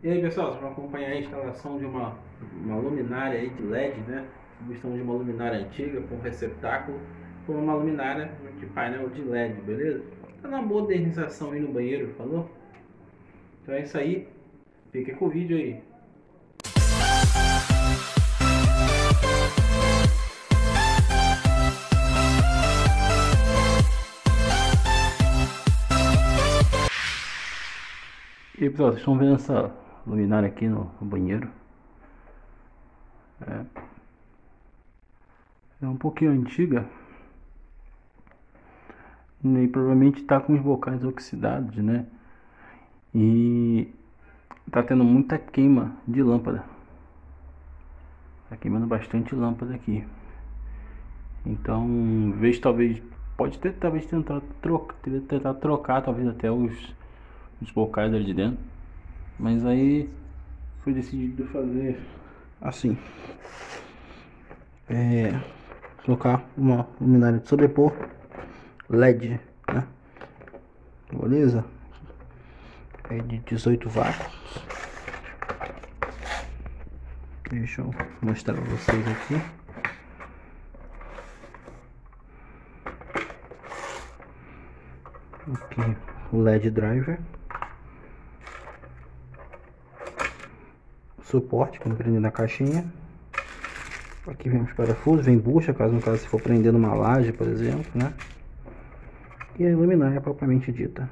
E aí pessoal, vocês vão acompanhar a instalação de uma, uma luminária aí de LED, né? Substituição de uma luminária antiga com receptáculo por uma luminária de painel de LED, beleza? Tá na modernização aí no banheiro, falou? Então é isso aí. Fica com o vídeo aí. E aí pessoal, vocês estão vendo essa luminária aqui no, no banheiro? É. é um pouquinho antiga. E provavelmente está com os bocais oxidados, né? E tá tendo muita queima de lâmpada. Tá queimando bastante lâmpada aqui. Então, vejo talvez pode ter talvez tentar trocar, tentar trocar talvez até os os bocais ali de dentro. Mas aí foi decidido fazer assim. É, colocar uma luminária de sobrepor LED, né? Beleza? É de 18 watts. Deixa eu mostrar pra vocês aqui. Aqui o LED driver. Suporte quando prender na caixinha. Aqui vem os parafusos, vem bucha, caso no caso se for prender numa laje, por exemplo, né? E a luminária propriamente dita.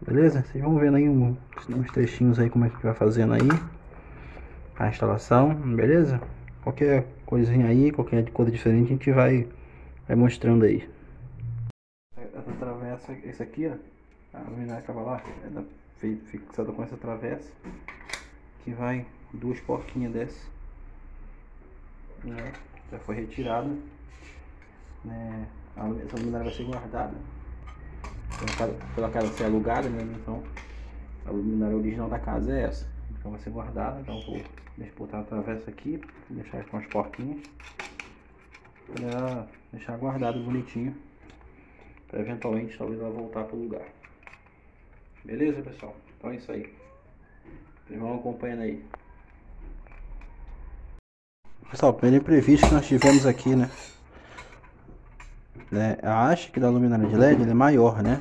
Beleza? Vocês vão vendo aí uns, uns trechinhos aí como é que vai fazendo aí a instalação, beleza? Qualquer coisinha aí, qualquer coisa diferente a gente vai, vai mostrando aí. Essa travessa, esse aqui, ó, a luminária lá, é fixada com essa travessa que vai duas porquinhas dessa né? já foi retirada né? essa luminária vai ser guardada pela casa ser alugada né? então a luminária original da casa é essa então vai ser guardada então vou botar a travessa aqui deixar com as porquinhas para deixar guardado bonitinho para eventualmente talvez ela voltar para o lugar beleza pessoal então é isso aí vocês vão acompanhando aí. Pessoal, o primeiro imprevisto que nós tivemos aqui, né? né a haste aqui da luminária de LED é maior, né?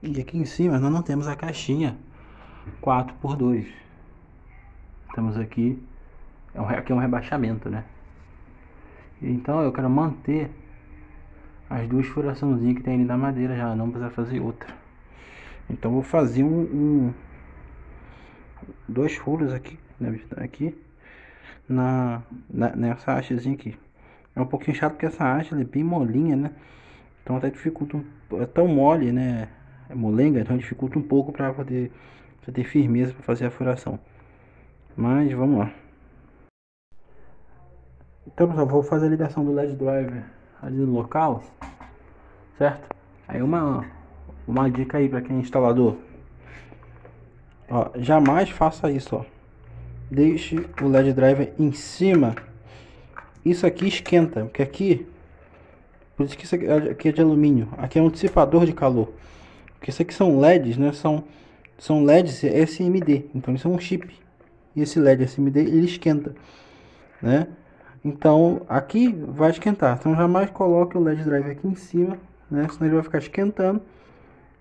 E aqui em cima nós não temos a caixinha 4x2. Temos aqui, é um, aqui é um rebaixamento, né? Então eu quero manter as duas furaçãozinhas que tem ali na madeira já, não precisa fazer outra. Então vou fazer um, um dois furos aqui, né, aqui na, na nessa hastezinha aqui. É um pouquinho chato porque essa haste é bem molinha, né? Então até dificulta, um, é tão mole, né? É molenga, então dificulta um pouco para poder ter firmeza para fazer a furação. Mas vamos lá. Então pessoal, vou fazer a ligação do LED driver ali no local, certo? Aí uma uma dica aí para quem é instalador. Ó, jamais faça isso, ó. Deixe o LED driver em cima. Isso aqui esquenta, porque aqui por isso que isso aqui é de alumínio. Aqui é um dissipador de calor. Porque isso aqui são LEDs, né? São são LEDs SMD. Então isso é um chip. E esse LED SMD ele esquenta, né? Então aqui vai esquentar. Então jamais coloque o LED driver aqui em cima, né? Senão ele vai ficar esquentando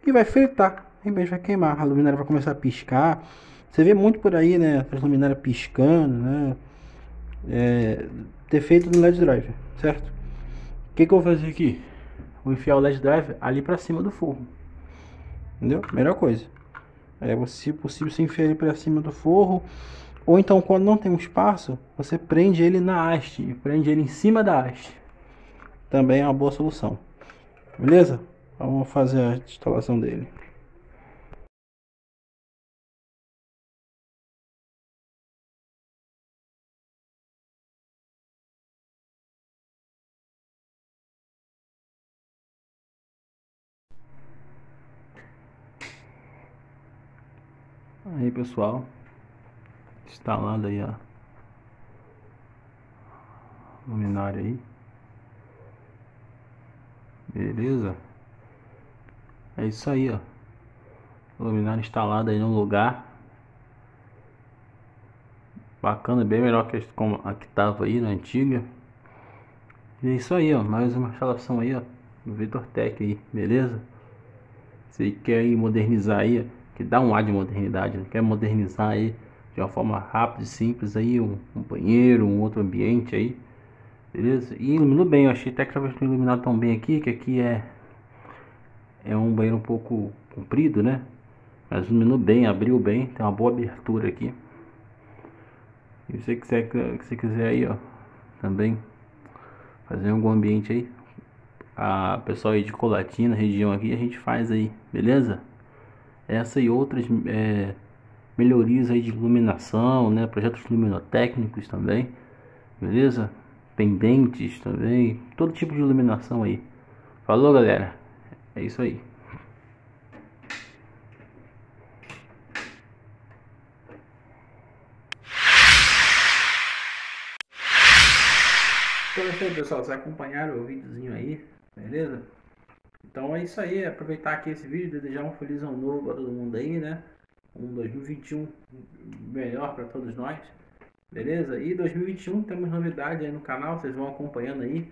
e vai fritar. Vez vai queimar, a luminária vai começar a piscar. Você vê muito por aí, né? As luminárias piscando, né? É, defeito do LED driver, certo? O que, que eu vou fazer aqui? Vou enfiar o LED driver ali para cima do forro. Entendeu? Melhor coisa. É, se possível, você enfia ele para cima do forro. Ou então, quando não tem um espaço, você prende ele na haste. Prende ele em cima da haste. Também é uma boa solução. Beleza? Vamos fazer a instalação dele. Aí pessoal, instalando aí a luminária aí, beleza? É isso aí, ó. Luminária instalada aí no lugar. Bacana, bem melhor que a que tava aí na antiga. E é isso aí, ó. Mais uma instalação aí, ó. Do Vitor Tech aí, beleza? Você quer aí modernizar aí, que dá um ar de modernidade, né? quer modernizar aí de uma forma rápida e simples aí, um, um, banheiro, um outro ambiente aí, beleza? E iluminou bem, eu achei até que talvez não iluminado tão bem aqui, que aqui é é um banheiro um pouco comprido, né? Mas iluminou bem, abriu bem, tem uma boa abertura aqui. E você quiser, se quiser aí, ó, também fazer algum ambiente aí, a pessoal aí de Colatina, região aqui, a gente faz aí, beleza? Essa e outras é, melhorias aí de iluminação, né? Projetos luminotécnicos também, beleza? Pendentes também, todo tipo de iluminação aí. Falou, galera. É isso aí. Então é isso aí, pessoal. Vocês acompanharam o videozinho aí, beleza? Então é isso aí. Aproveitar aqui esse vídeo, desejar um feliz ano novo para todo mundo aí, né? Um 2021 melhor para todos nós, beleza? E 2021 temos novidade aí no canal, vocês vão acompanhando aí.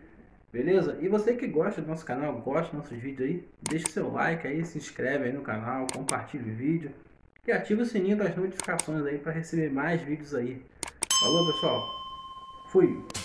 Beleza? E você que gosta do nosso canal, gosta dos nossos vídeos aí, deixa seu like aí, se inscreve aí no canal, compartilha o vídeo e ativa o sininho das notificações aí para receber mais vídeos aí. Falou pessoal, fui!